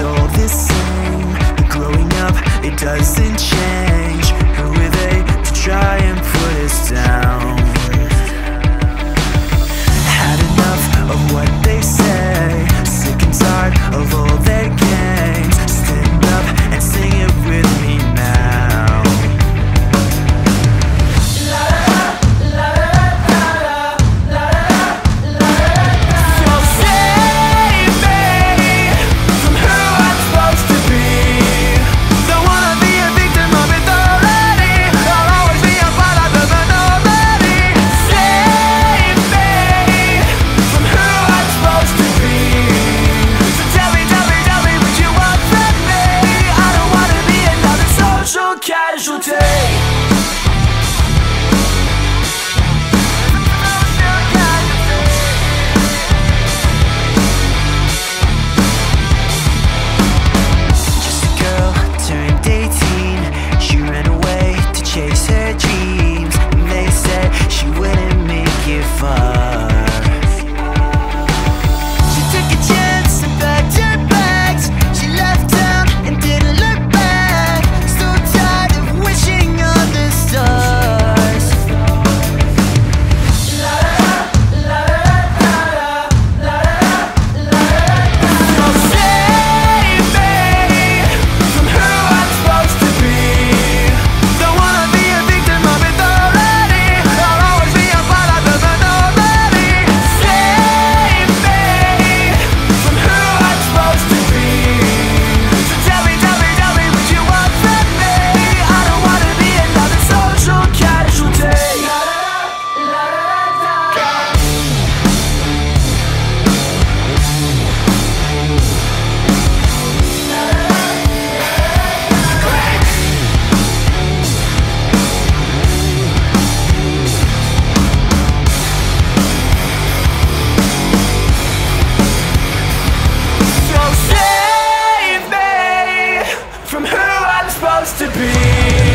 all the same Growing up, it doesn't change. dreams. They said she wouldn't make it far. be